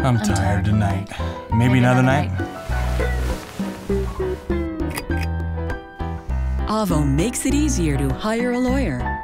I'm, tired tonight. Maybe, another, night. Avo makes it easier to hire a lawyer.